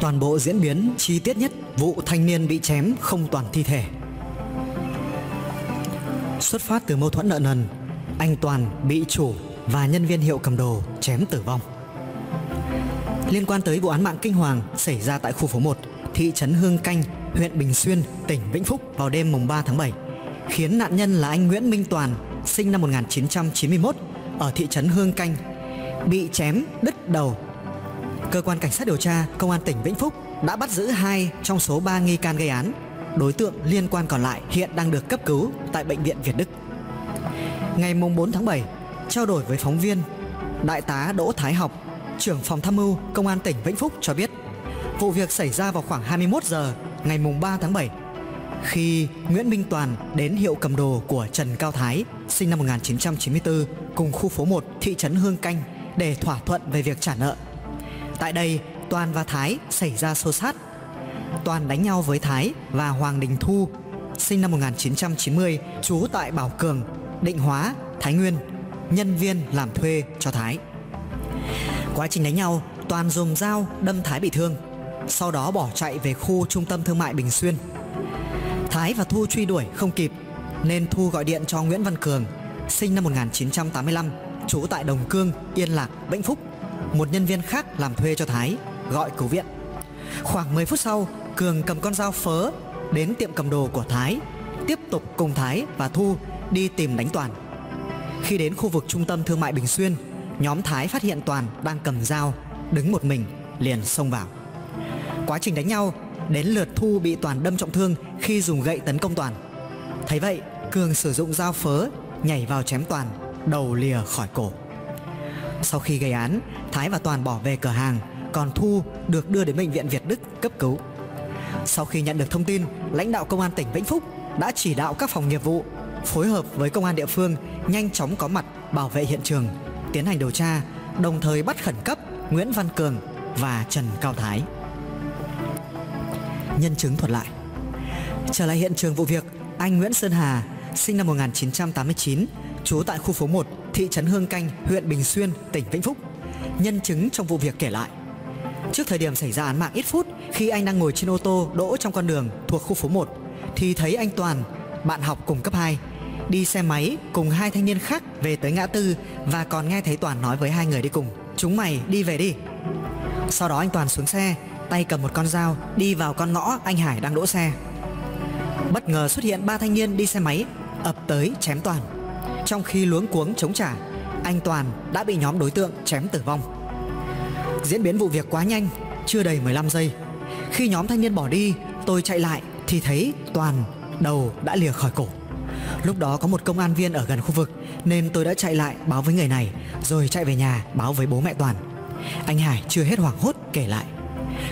Toàn bộ diễn biến chi tiết nhất vụ thanh niên bị chém không toàn thi thể. Xuất phát từ mâu thuẫn nợ nần, anh Toàn bị chủ và nhân viên hiệu cầm đồ chém tử vong. Liên quan tới vụ án mạng kinh hoàng xảy ra tại khu phố 1, thị trấn Hương Canh, huyện Bình Xuyên, tỉnh Vĩnh Phúc vào đêm mùng 3 tháng 7, khiến nạn nhân là anh Nguyễn Minh Toàn, sinh năm 1991, ở thị trấn Hương Canh, bị chém đứt đầu. Cơ quan cảnh sát điều tra công an tỉnh Vĩnh Phúc đã bắt giữ hai trong số 3 nghi can gây án. Đối tượng liên quan còn lại hiện đang được cấp cứu tại bệnh viện Việt Đức. Ngày mùng 4 tháng 7, trao đổi với phóng viên, Đại tá Đỗ Thái Học, trưởng phòng tham mưu công an tỉnh Vĩnh Phúc cho biết, vụ việc xảy ra vào khoảng 21 giờ ngày mùng 3 tháng 7 khi Nguyễn Minh Toàn đến hiệu cầm đồ của Trần Cao Thái, sinh năm 1994, cùng khu phố 1 thị trấn Hương Canh để thỏa thuận về việc trả nợ. Tại đây, Toàn và Thái xảy ra xô xát. Toàn đánh nhau với Thái và Hoàng Đình Thu, sinh năm 1990, trú tại Bảo Cường, Định Hóa, Thái Nguyên, nhân viên làm thuê cho Thái. Quá trình đánh nhau, Toàn dùng dao đâm Thái bị thương, sau đó bỏ chạy về khu trung tâm thương mại Bình Xuyên. Thái và Thu truy đuổi không kịp nên Thu gọi điện cho Nguyễn Văn Cường, sinh năm 1985, trú tại Đồng Cương, Yên Lạc, Vĩnh Phúc, một nhân viên khác làm thuê cho Thái, gọi cứu viện. Khoảng 10 phút sau, Cường cầm con dao phớ đến tiệm cầm đồ của Thái, tiếp tục cùng Thái và Thu đi tìm đánh Toàn. Khi đến khu vực trung tâm thương mại Bình Xuyên, nhóm Thái phát hiện Toàn đang cầm dao, đứng một mình, liền xông vào. Quá trình đánh nhau, đến lượt Thu bị Toàn đâm trọng thương khi dùng gậy tấn công Toàn. Thấy vậy, Cường sử dụng dao phớ nhảy vào chém Toàn, đầu lìa khỏi cổ. Sau khi gây án, Thái và Toàn bỏ về cửa hàng, còn Thu được đưa đến bệnh viện Việt Đức cấp cứu. Sau khi nhận được thông tin, lãnh đạo công an tỉnh Vĩnh Phúc đã chỉ đạo các phòng nghiệp vụ phối hợp với công an địa phương nhanh chóng có mặt bảo vệ hiện trường, tiến hành điều tra, đồng thời bắt khẩn cấp Nguyễn Văn Cường và Trần Cao Thái. Nhân chứng thuật lại Trở lại hiện trường vụ việc, anh Nguyễn Sơn Hà, sinh năm 1989, trú tại khu phố 1, thị trấn Hương Canh, huyện Bình Xuyên, tỉnh Vĩnh Phúc. Nhân chứng trong vụ việc kể lại. Trước thời điểm xảy ra án mạng ít phút, khi anh đang ngồi trên ô tô đỗ trong con đường thuộc khu phố 1, thì thấy anh Toàn, bạn học cùng cấp 2, đi xe máy cùng hai thanh niên khác về tới ngã tư và còn nghe thấy Toàn nói với hai người đi cùng. Chúng mày đi về đi. Sau đó anh Toàn xuống xe, tay cầm một con dao đi vào con ngõ anh Hải đang đỗ xe. Bất ngờ xuất hiện ba thanh niên đi xe máy ập tới chém Toàn. Trong khi luống cuống chống trả, anh Toàn đã bị nhóm đối tượng chém tử vong. Diễn biến vụ việc quá nhanh, chưa đầy 15 giây. Khi nhóm thanh niên bỏ đi, tôi chạy lại thì thấy Toàn đầu đã lìa khỏi cổ. Lúc đó có một công an viên ở gần khu vực nên tôi đã chạy lại báo với người này rồi chạy về nhà báo với bố mẹ Toàn. Anh Hải chưa hết hoảng hốt kể lại.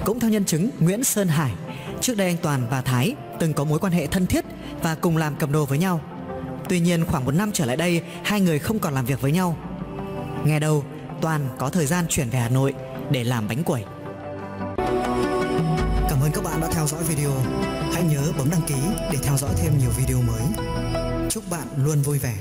Cũng theo nhân chứng Nguyễn Sơn Hải, trước đây anh Toàn và Thái từng có mối quan hệ thân thiết và cùng làm cầm đồ với nhau. Tuy nhiên khoảng một năm trở lại đây, hai người không còn làm việc với nhau. Nghe đâu, Toàn có thời gian chuyển về Hà Nội để làm bánh quẩy. Cảm ơn các bạn đã theo dõi video. Hãy nhớ bấm đăng ký để theo dõi thêm nhiều video mới. Chúc bạn luôn vui vẻ.